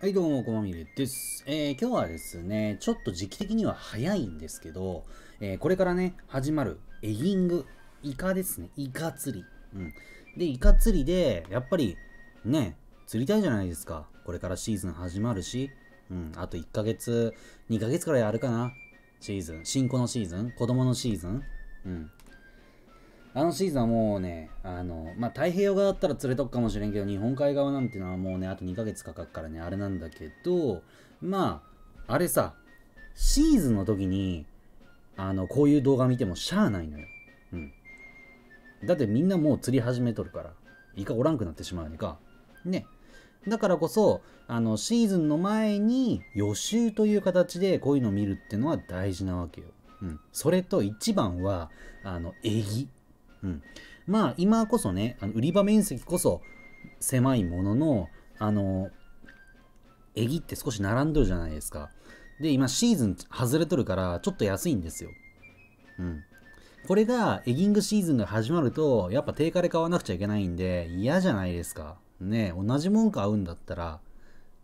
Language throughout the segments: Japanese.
はい、どうも、こまみれです。えー今日はですね、ちょっと時期的には早いんですけど、えーこれからね、始まるエギング、イカですね、イカ釣り。うん。で、イカ釣りで、やっぱり、ね、釣りたいじゃないですか。これからシーズン始まるし、うん、あと1ヶ月、2ヶ月くらいあるかな。シーズン。新子のシーズン子供のシーズンうん。あのシーズンはもうね、あの、まあ、太平洋側だったら釣れとくかもしれんけど、日本海側なんてのはもうね、あと2ヶ月かかるからね、あれなんだけど、まあ、あれさ、シーズンの時に、あの、こういう動画見てもしゃあないのよ。うん。だってみんなもう釣り始めとるから、イカおらんくなってしまうねか。ね。だからこそ、あの、シーズンの前に予習という形でこういうのを見るっていうのは大事なわけよ。うん。それと一番は、あの、エギ。うん、まあ今こそねあの売り場面積こそ狭いもののあのエギって少し並んどるじゃないですか。で今シーズン外れとるからちょっと安いんですよ。うん。これがエギングシーズンが始まるとやっぱ定価で買わなくちゃいけないんで嫌じゃないですか。ね同じもん買うんだったら。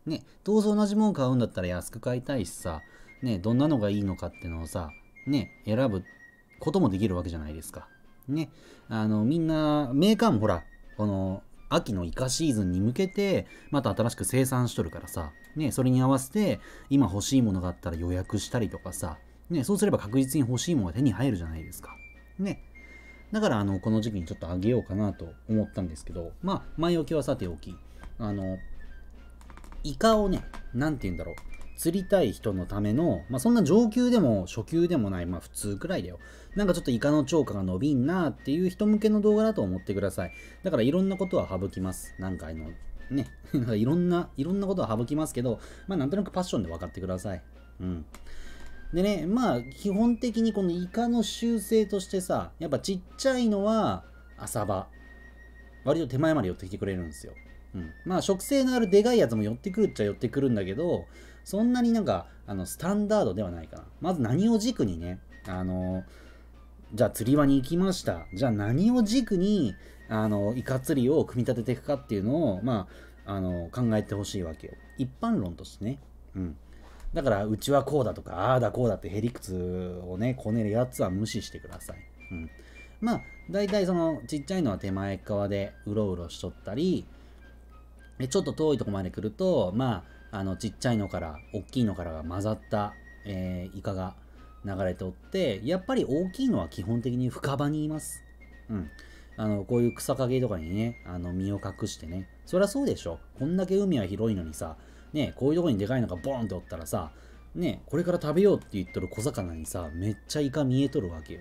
ねどうせ同じもん買うんだったら安く買いたいしさ。ねどんなのがいいのかっていうのをさね選ぶこともできるわけじゃないですか。ね、あの、みんな、メーカーもほら、この、秋のイカシーズンに向けて、また新しく生産しとるからさ、ね、それに合わせて、今欲しいものがあったら予約したりとかさ、ね、そうすれば確実に欲しいものが手に入るじゃないですか。ね。だから、あの、この時期にちょっとあげようかなと思ったんですけど、まあ、前置きはさておき、あの、イカをね、なんて言うんだろう、釣りたい人のための、まあ、そんな上級でも初級でもない、まあ普通くらいだよ。なんかちょっとイカの超過が伸びんなっていう人向けの動画だと思ってください。だからいろんなことは省きます。なんかあの、ね、なんかいろんな、いろんなことは省きますけど、まあなんとなくパッションで分かってください。うん。でね、まあ基本的にこのイカの習性としてさ、やっぱちっちゃいのは浅場。割と手前まで寄ってきてくれるんですよ。うん、まあ食性のあるでかいやつも寄ってくるっちゃ寄ってくるんだけどそんなになんかあのスタンダードではないかな。まず何を軸にねあのじゃあ釣り場に行きました。じゃあ何を軸にあのイカ釣りを組み立てていくかっていうのをまああの考えてほしいわけよ。一般論としてね。うん。だからうちはこうだとかああだこうだってへりくつをねこねるやつは無視してください。うん。まあ大体そのちっちゃいのは手前側でうろうろしとったりちょっと遠いとこまで来ると、まあ、あのちっちゃいのから大きいのからが混ざった、えーイカが流れておってやっぱり大きいのは基本的に深場にいます。うん、あのこういう草陰とかにねあの身を隠してねそりゃそうでしょこんだけ海は広いのにさ、ね、こういうとこにでかいのがボーンっておったらさ、ね、これから食べようって言っとる小魚にさめっちゃイカ見えとるわけよ。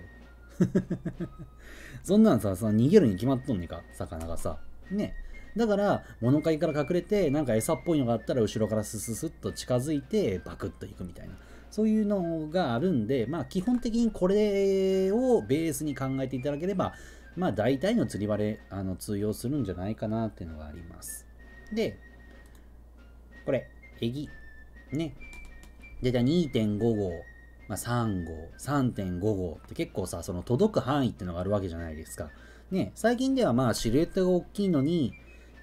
そんなんさその逃げるに決まっとんねんか魚がさ。ねだから物陰から隠れてなんか餌っぽいのがあったら後ろからスススッと近づいてバクッといくみたいな。そういうのがあるんでまあ基本的にこれをベースに考えていただければまあ大体の釣り場であの通用するんじゃないかなっていうのがあります。でこれエギ。ね。でじゃあ2.5号。まあ、3号、3.5号って結構さ、その届く範囲ってのがあるわけじゃないですか。ね、最近ではまあシルエットが大きいのに、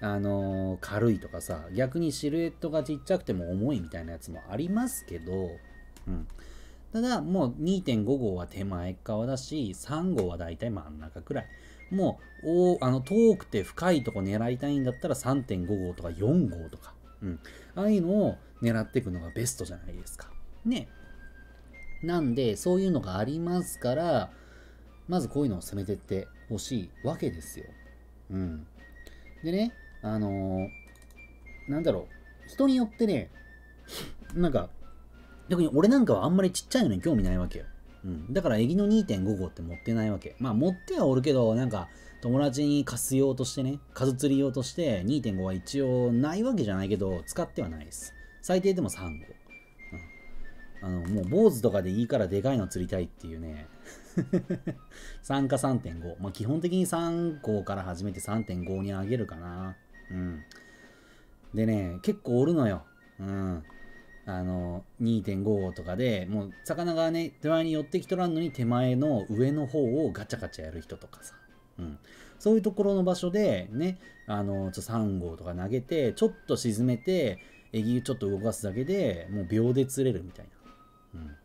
あのー軽いとかさ逆にシルエットがちっちゃくても重いみたいなやつもありますけど、うん、ただもう2.5号は手前側だし3号はだいたい真ん中くらい。もうあの遠くて深いとこ狙いたいんだったら3.5号とか4号とか、うん、ああいうのを狙っていくのがベストじゃないですか。ね。なんでそういうのがありますからまずこういうのを攻めてってほしいわけですよ。うん。でねあのーなんだろう、人によってね、なんか、逆に俺なんかはあんまりちっちゃいのに興味ないわけよ。うん。だから、エギの2.5号って持ってないわけ。まあ、持ってはおるけど、なんか、友達に貸す用としてね、数釣り用として2.5は一応ないわけじゃないけど、使ってはないです。最低でも3号。うん。あの、もう、坊主とかでいいからでかいの釣りたいっていうね、3か3.5。まあ、基本的に3号から始めて3.5に上げるかな。うん。でね、結構おるのよ。うん。あの、2.5号とかで、もう魚がね、手前に寄ってきとらんのに手前の上の方をガチャガチャやる人とかさ。うん。そういうところの場所でね、あの、ちょ3号とか投げて、ちょっと沈めて、エギちょっと動かすだけでもう秒で釣れるみたいな、うん、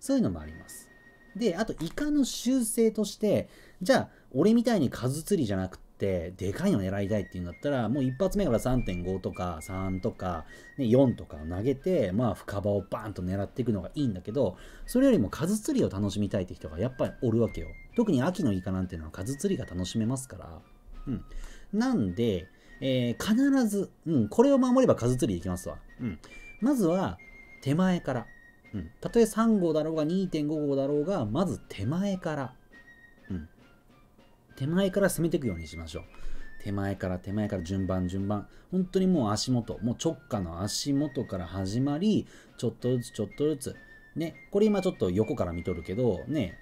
そういうのもありますであとイカの習性としてじゃあ俺みたいに数釣りじゃなくてでかいの狙いたいっていうんだったらもう一発目から3.5とか3とか、ね、4とかを投げてまあ深場をバーンと狙っていくのがいいんだけどそれよりも数釣りを楽しみたいって人がやっぱりおるわけよ特に秋のイカなんていうのは数釣りが楽しめますからうんなんでえー、必ず、うん、これを守れば数釣りできますわ。うん。まずは、手前から。うん。たとえ3号だろうが2.5号だろうが、まず手前から。手前から攻めていくようにしましょう。手前から手前から順番順番。本当にもう足元、もう直下の足元から始まり、ちょっとずつちょっとずつ。ね、これ今ちょっと横から見とるけど、ね、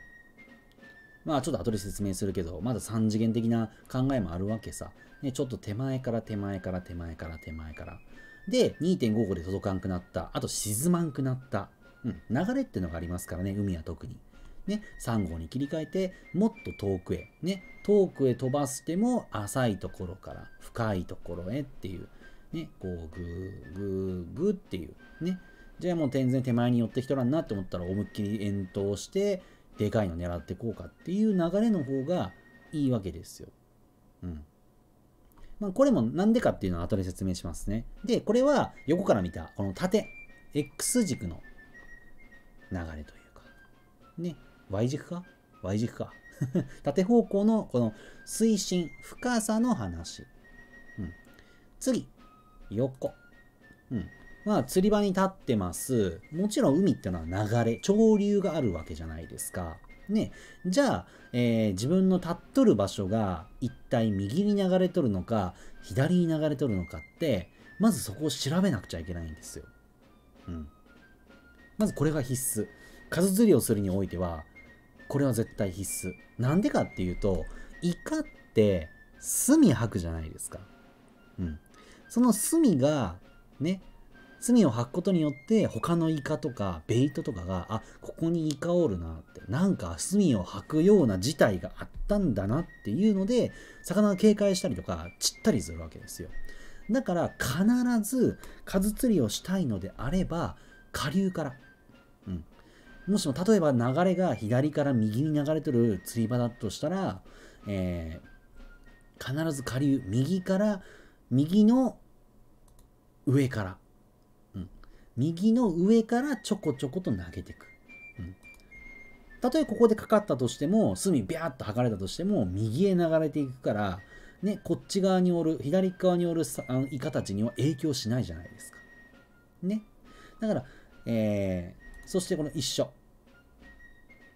まあちょっと後で説明するけど、まだ3次元的な考えもあるわけさ。ね、ちょっと手前から手前から手前から手前から。で、2.5個で届かんくなった。あと沈まんくなった。うん、流れってのがありますからね、海は特に。ね、3号に切り替えて、もっと遠くへ。ね、遠くへ飛ばしても浅いところから深いところへっていう。ね、こう、ぐー、ぐー、ぐーっていう。ね。じゃあもう全然手前に寄ってきとらんなって思ったら思いっきり遠投して、でかいの狙ってこうかっていう流れの方がいいわけですよ。うん。まあ、これもなんでかっていうのは後で説明しますね。で、これは横から見たこの縦、X 軸の流れというか、ね、Y 軸か ?Y 軸か。縦方向のこの水深、深さの話。うん、次、横。うん。まあ、釣り場に立ってます。もちろん海ってのは流れ、潮流があるわけじゃないですか。ね、じゃあ、えー、自分の立っとる場所が一体右に流れとるのか左に流れとるのかってまずそこを調べなくちゃいけないんですよ。うん、まずこれが必須。数釣りをするにおいてはこれは絶対必須。なんでかっていうとイカって墨吐くじゃないですか。うん、その墨がね墨を吐くことによって他のイカとかベイトとかがあここにイカおるなってなんか墨を吐くような事態があったんだなっていうので魚が警戒したりとか散ったりするわけですよだから必ず数釣りをしたいのであれば下流から、もしも例えば流れが左から右に流れてる釣り場だとしたら、えー、必ず下流右から右の上から右の上からちょこちょこと投げていく。たとえここでかかったとしても、隅ビャーっと剥がれたとしても、右へ流れていくから、ね、こっち側におる、左側におるあのイカたちには影響しないじゃないですか。ね。だから、えー、そしてこの一緒。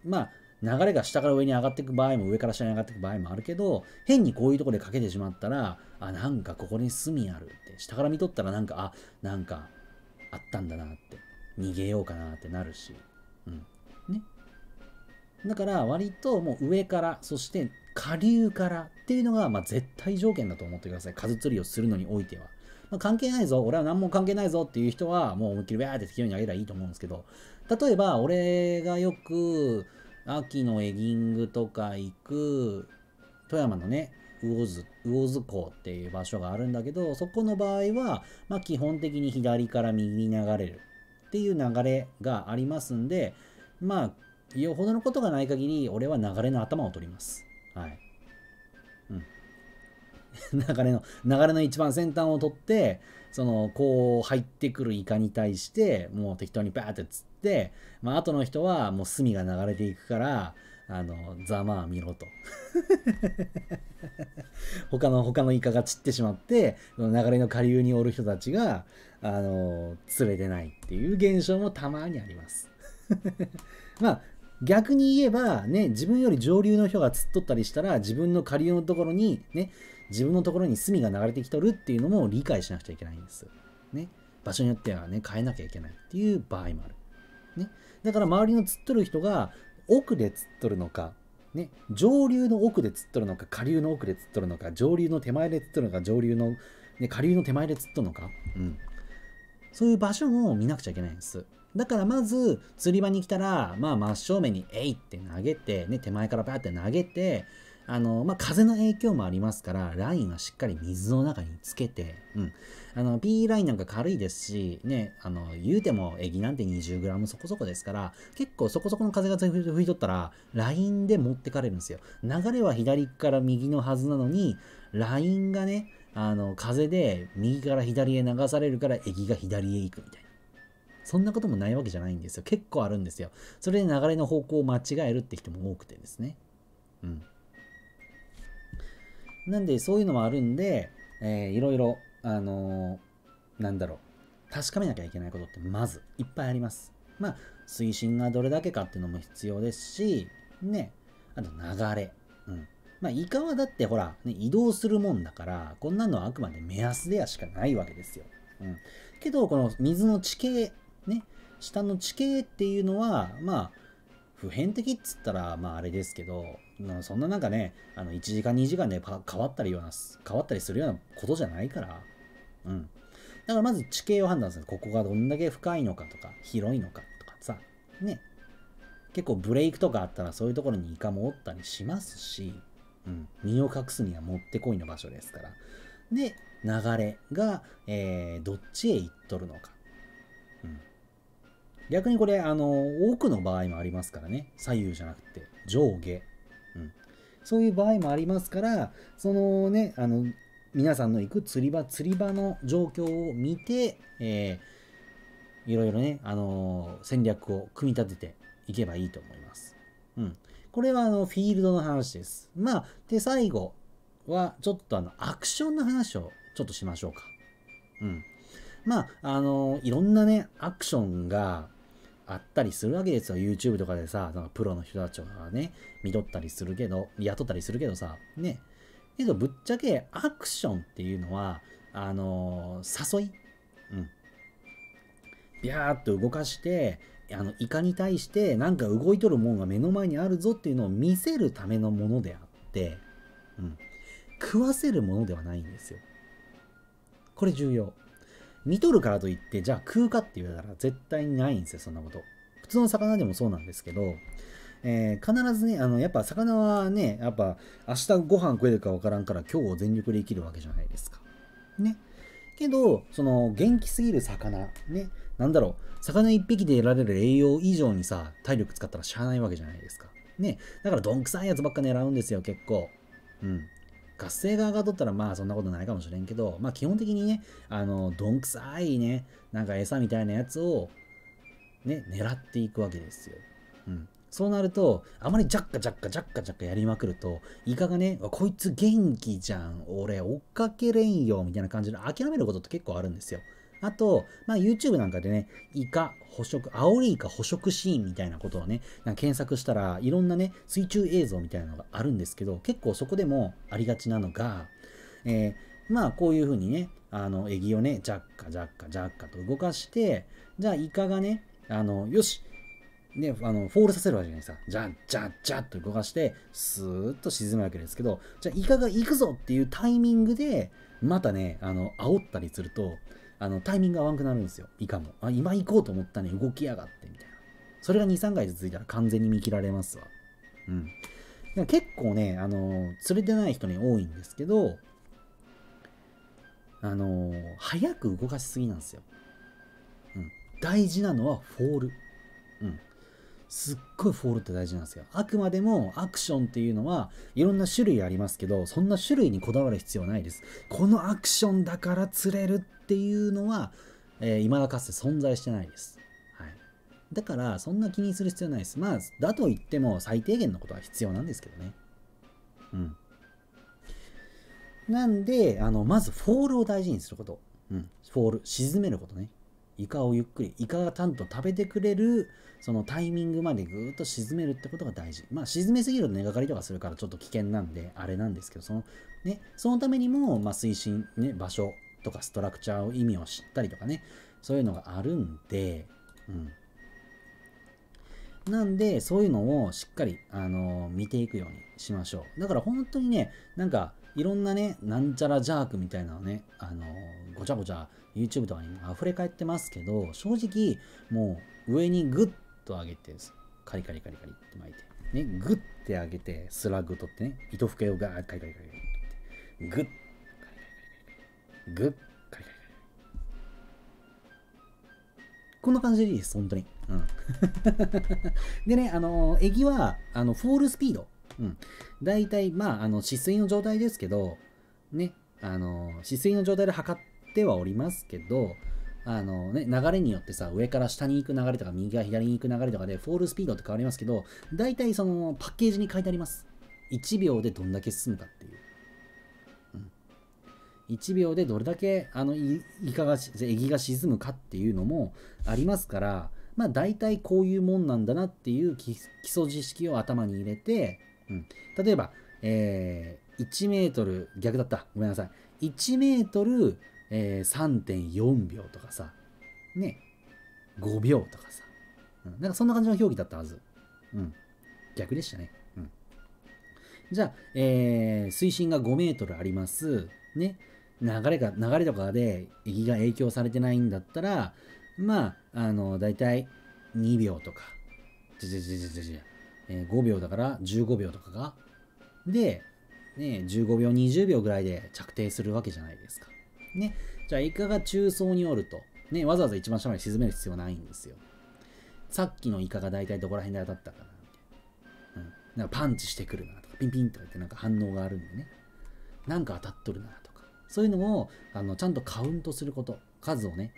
まあ、流れが下から上に上がっていく場合も上から下に上がっていく場合もあるけど変にこういうところでかけてしまったらあなんかここに隅あるって下から見とったらなんかあなんかあったんだなって逃げようかなってなるし、うん。ね、だから割ともう上からそして下流からっていうのがまあ絶対条件だと思ってください。数釣りをするのにおいては、まあ、関係ないぞ。俺は何も関係ないぞっていう人はもう思いっきりウェーって適用にあげればいいと思うんですけど例えば俺がよく秋のエギングとか行く富山のね魚津魚津港っていう場所があるんだけどそこの場合は、まあ、基本的に左から右に流れるっていう流れがありますんでまあよほどのことがない限り俺は流れの頭を取ります。はい。うん。流れの、流れの一番先端を取って、その、こう入ってくるイカに対して、もう適当にバーって釣って、まあ、後の人はもう墨が流れていくから、あの、ざまあ見ろと。他の、他のイカが散ってしまって、その流れの下流におる人たちが、あの、釣れてないっていう現象もたまにあります。まあ、逆に言えば、ね、自分より上流の人が釣っとったりしたら、自分の下流のところに、ね、自分のところに墨が流れてきとるっていうのも理解しなくちゃいけないんです。ね。場所によってはね、変えなきゃいけないっていう場合もある。ね。だから周りの釣っとる人が、奥で釣っとるのか、ね、上流の奥で釣っとるのか、下流の奥で釣っとるのか、上流の手前で釣っとるのか、上流の、ね、下流の手前で釣っとるのか、うん。そういう場所も見なくちゃいけないんです。だからまず釣り場に来たら、まあ真正面にえいって投げて、ね、手前からバーって投げて、あの、まあ、風の影響もありますから、ラインはしっかり水の中につけて、うん。あの、P ラインなんか軽いですし、ね、あの、言うても、エギなんて 20g そこそこですから、結構そこそこの風が吹いとったら、ラインで持ってかれるんですよ。流れは左から右のはずなのに、ラインがね、あの、風で右から左へ流されるから、エギが左へ行くみたいな。そんなこともないわけじゃないんですよ。結構あるんですよ。それで流れの方向を間違えるって人も多くてですね。うん。なんでそういうのもあるんで、えー、いろいろ、あのー、なんだろう、確かめなきゃいけないことってまずいっぱいあります。まあ、水深がどれだけかっていうのも必要ですし、ね、あと流れ。うん。まあ、イカはだってほら、ね、移動するもんだから、こんなのはあくまで目安ではしかないわけですよ。うん。けど、この水の地形、ね、下の地形っていうのは、まあ、普遍的っつったら、まああれですけど、そんななんかね、あの1時間2時間で変わったりような、変わったりするようなことじゃないから。うん。だからまず地形を判断する。ここがどんだけ深いのかとか、広いのかとかさ、ね。結構ブレイクとかあったらそういうところにイカもおったりしますし、うん。身を隠すにはもってこいの場所ですから。で、流れが、えー、どっちへ行っとるのか。逆にこれ、あの、奥の場合もありますからね。左右じゃなくて、上下。そういう場合もありますから、そのね、あの、皆さんの行く釣り場、釣り場の状況を見て、えー、いろいろね、あのー、戦略を組み立てていけばいいと思います。うん。これはあの、フィールドの話です。まあ、で、最後は、ちょっとあの、アクションの話をちょっとしましょうか。うん。まあ、あのー、いろんなね、アクションが、あったりするわけですよ。YouTube とかでさ、なんかプロの人たちがね、見とったりするけど、雇ったりするけどさ、ね。けどぶっちゃけアクションっていうのは、あのー、誘い。うん。ビャーっと動かして、あの、イカに対してなんか動いとるもんが目の前にあるぞっていうのを見せるためのものであって、うん。食わせるものではないんですよ。これ重要。見とるからといって、じゃあ食うかって言われたら絶対にないんですよ、そんなこと。普通の魚でもそうなんですけど、えー、必ずね、あの、やっぱ魚はね、やっぱ明日ご飯食えるかわからんから今日を全力で生きるわけじゃないですか。ね。けど、その元気すぎる魚、ね、なんだろう、魚一匹で得られる栄養以上にさ、体力使ったらしゃあないわけじゃないですか。ね。だからどんくさいやつばっか狙うんですよ、結構。うん。活性側がっとったらまあそんなことないかもしれんけど、まあ基本的にね、あの、どんくさいね、なんか餌みたいなやつをね、狙っていくわけですよ。うん。そうなると、あまりジャッカジャッカジャッカジャッカやりまくると、イカがね、こいつ元気じゃん、俺追っかけれんよ、みたいな感じで諦めることって結構あるんですよ。あと、まあ、YouTube なんかでね、イカ捕食、アオリイカ捕食シーンみたいなことをね、検索したらいろんなね、水中映像みたいなのがあるんですけど、結構そこでもありがちなのが、えー、まあこういうふうにね、あの、エギをね、ジャッカジャッカジャッカと動かして、じゃあイカがね、あの、よし、ね、あの、フォールさせるわけじゃないですか。じゃじゃじゃっと動かして、スーッと沈むわけですけど、じゃあイカが行くぞっていうタイミングで、またね、あの、煽ったりすると、あのタイミングが合わんくなるんですよ。イカも。あ、今行こうと思ったね、動きやがってみたいな。それが2、3回続いたら完全に見切られますわ。うん。結構ね、あの、釣れてない人に多いんですけど、あの、早く動かしすぎなんですよ。うん。大事なのはフォール。うん。すっごいフォールって大事なんですよ。あくまでもアクションっていうのはいろんな種類ありますけど、そんな種類にこだわる必要はないです。このアクションだから釣れるっていうのは、えー、未だかつて存在してないです。はい。だから、そんな気にする必要ないです。まあ、だと言っても最低限のことは必要なんですけどね。うん。なんで、あの、まずフォールを大事にすること。うん。フォール、沈めることね。イカをゆっくり、イカがちゃんと食べてくれる、そのタイミングまでぐーっと沈めるってことが大事。まあ、沈めすぎると根がかりとかするからちょっと危険なんで、あれなんですけど、その、ね、そのためにも、まあ、水深、ね、場所とかストラクチャーを意味を知ったりとかね、そういうのがあるんで、うん。なんで、そういうのをしっかり、あのー、見ていくようにしましょう。だから本当にね、なんか、いろんなね、なんちゃらジャークみたいなのね、あのー、ごちゃごちゃ YouTube とかにも溢れ返ってますけど、正直、もう上にグッと上げて、カリカリカリカリって巻いて、ね、グッて上げて、スラッグ取ってね、糸吹けをガーッカリカリカリカリグッ、グッ、カリカリカリこんな感じでいいです、本当に。うん、でね、あのー、エギは、あの、フォールスピード。うん。大体、まあ、あの、止水の状態ですけど、ね、あの、止水の状態で測ってはおりますけど、あのね、流れによってさ、上から下に行く流れとか、右から左に行く流れとかで、フォールスピードって変わりますけど、大体そのパッケージに書いてあります。1秒でどんだけ進むかっていう。1秒でどれだけ、あの、イカが、エギが沈むかっていうのもありますから、まあ大体こういうもんなんだなっていう基礎知識を頭に入れて、うん、例えば、えー、1メートル、逆だった。ごめんなさい。1メートル、えー、3.4秒とかさ、ね、5秒とかさ、うん、なんかそんな感じの表記だったはず。うん。逆でしたね。うん。じゃあ、えー、水深が5メートルあります。ね。流れが、流れとかで息が影響されてないんだったら、まあ、あの、だいたい2秒とか、じじじじゃじゃ、え、5秒だから15秒とかが、で、ね、15秒、20秒ぐらいで着底するわけじゃないですか。ね。じゃあ、イカが中層におると、ね、わざわざ一番下まで沈める必要ないんですよ。さっきのイカが大体どこら辺で当たったかな、みたいな。うん。なんかパンチしてくるなとか、ピンピンとかってなんか反応があるんでね。なんか当たっとるな。そういうのを、あの、ちゃんとカウントすること。数をね。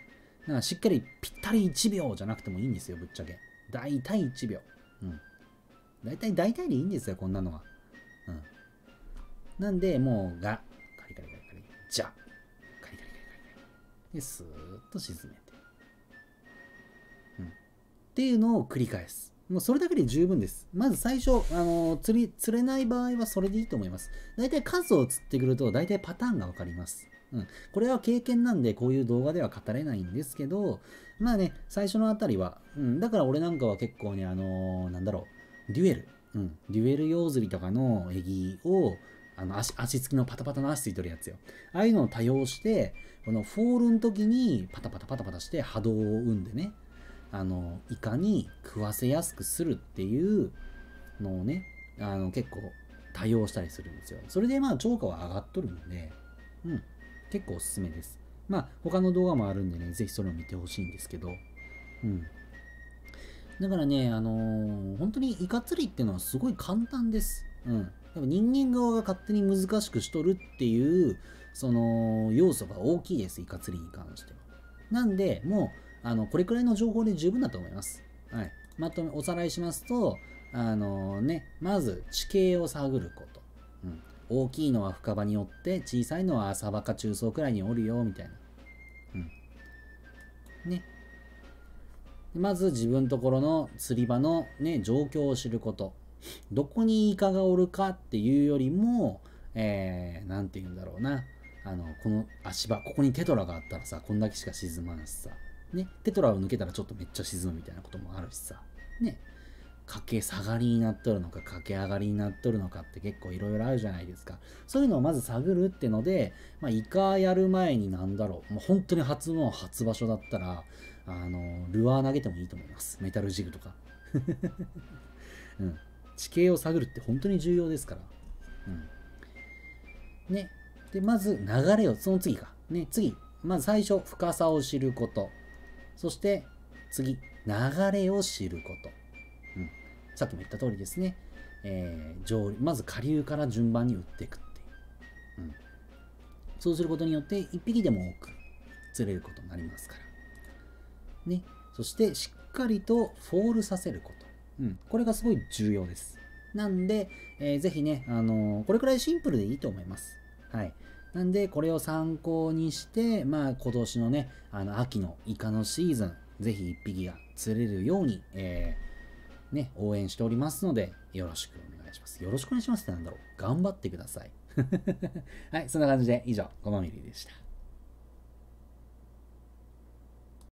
なんかしっかりぴったり1秒じゃなくてもいいんですよ、ぶっちゃけ。大体1秒。うん。大体、大体でいいんですよ、こんなのは。うん。なんで、もう、が、カリカリカリカリ、じゃカリカリカリカリ、で、スーッと沈めて。うん。っていうのを繰り返す。もうそれだけで十分です。まず最初、あの釣り、釣れない場合はそれでいいと思います。大体数を釣ってくると、大体パターンがわかります。うん。これは経験なんで、こういう動画では語れないんですけど、まあね、最初のあたりは、うん。だから俺なんかは結構ね、あのー、なんだろう、デュエル。うん。デュエル用釣りとかのエギを、あの足、足つきのパタパタの足ついてるやつよ。ああいうのを多用して、このフォールの時にパタパタパタパタして波動を生んでね、あの、いかに食わせやすくするっていうのをね、あの、結構多用したりするんですよ。それでまあ、超過は上がっとるんで、うん、結構おすすめです。まあ、他の動画もあるんでね、ぜひそれを見てほしいんですけど、うん。だからね、あのー、本当にイカ釣りっていうのはすごい簡単です。うん。人間側が勝手に難しくしとるっていうその要素が大きいです、イカ釣りに関しては。なんで、もう、あのこれくらいの情報で十分だと思います。はい。まとめ、おさらいしますと、あのね、まず地形を探ること。うん。大きいのは深場によって、小さいのは浅場か中層くらいにおるよ、みたいな。うん。ね。まず自分ところの釣り場のね、状況を知ること。どこにイカがおるかっていうよりも、えー、なんて言うんだろうな。あの、この足場、ここにテトラがあったらさ、こんだけしか沈まんしさ。ね、テトラを抜けたらちょっとめっちゃ沈むみたいなこともあるしさ。ね、かけ下がりになっとるのか、かけ上がりになっとるのかって結構いろいろあるじゃないですか。そういうのをまず探るってので、まあ、イカやる前になんだろう、もう本当に初の初場所だったら、あの、ルアー投げてもいいと思います。メタルジグとか。うん。地形を探るって本当に重要ですから。うん。ね。で、まず流れを、その次か。ね、次。まず最初、深さを知ること。そして、次、流れを知ること。うん。さっきも言った通りですね。えー、上流、まず下流から順番に打っていくっていう。うん。そうすることによって、1匹でも多く釣れることになりますから。ね。そして、しっかりとフォールさせること。うん、これがすごい重要です。なんで、えー、ぜひね、あのー、これくらいシンプルでいいと思います。はい。なんで、これを参考にして、まあ、今年のね、あの、秋のイカのシーズン、ぜひ一匹が釣れるように、えー、ね、応援しておりますので、よろしくお願いします。よろしくお願いしますってなんだろう。頑張ってください。はい、そんな感じで以上、ごまみりでした。